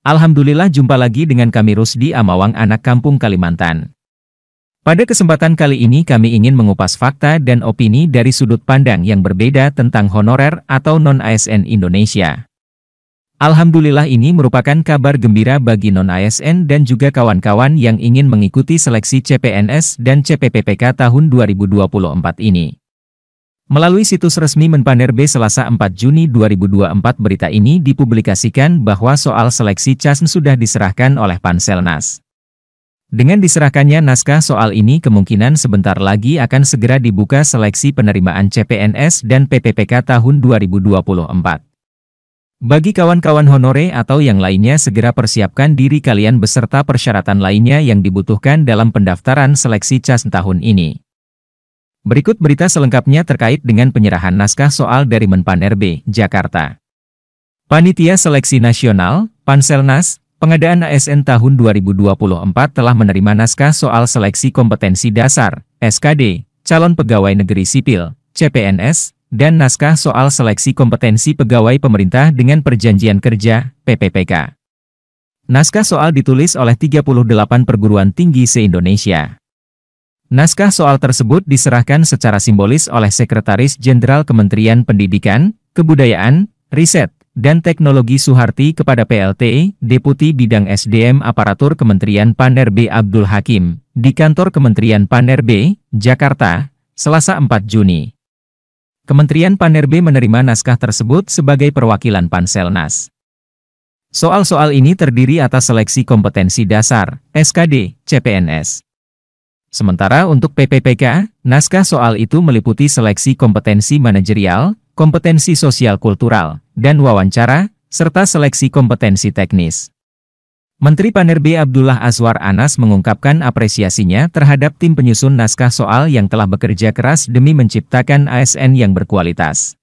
Alhamdulillah jumpa lagi dengan kami Rusdi Amawang anak kampung Kalimantan. Pada kesempatan kali ini kami ingin mengupas fakta dan opini dari sudut pandang yang berbeda tentang honorer atau non-ASN Indonesia. Alhamdulillah ini merupakan kabar gembira bagi non-ASN dan juga kawan-kawan yang ingin mengikuti seleksi CPNS dan CPPPK tahun 2024 ini. Melalui situs resmi Menpaner B Selasa 4 Juni 2024 berita ini dipublikasikan bahwa soal seleksi CASN sudah diserahkan oleh Panselnas. Dengan diserahkannya naskah soal ini kemungkinan sebentar lagi akan segera dibuka seleksi penerimaan CPNS dan PPPK tahun 2024. Bagi kawan-kawan honore atau yang lainnya segera persiapkan diri kalian beserta persyaratan lainnya yang dibutuhkan dalam pendaftaran seleksi CASN tahun ini. Berikut berita selengkapnya terkait dengan penyerahan naskah soal dari Menpan RB, Jakarta. Panitia Seleksi Nasional, Panselnas, pengadaan ASN tahun 2024 telah menerima naskah soal seleksi kompetensi dasar, SKD, calon pegawai negeri sipil, CPNS, dan naskah soal seleksi kompetensi pegawai pemerintah dengan perjanjian kerja, PPPK. Naskah soal ditulis oleh 38 perguruan tinggi se-Indonesia. Naskah soal tersebut diserahkan secara simbolis oleh Sekretaris Jenderal Kementerian Pendidikan, Kebudayaan, Riset, dan Teknologi Suharti kepada PLT, Deputi Bidang SDM Aparatur Kementerian Paner B. Abdul Hakim, di kantor Kementerian Paner B, Jakarta, Selasa 4 Juni. Kementerian Paner B menerima naskah tersebut sebagai perwakilan Panselnas. Soal-soal ini terdiri atas seleksi kompetensi dasar, SKD, CPNS. Sementara untuk PPPK, naskah soal itu meliputi seleksi kompetensi manajerial, kompetensi sosial kultural, dan wawancara, serta seleksi kompetensi teknis. Menteri Panerbe Abdullah Azwar Anas mengungkapkan apresiasinya terhadap tim penyusun naskah soal yang telah bekerja keras demi menciptakan ASN yang berkualitas.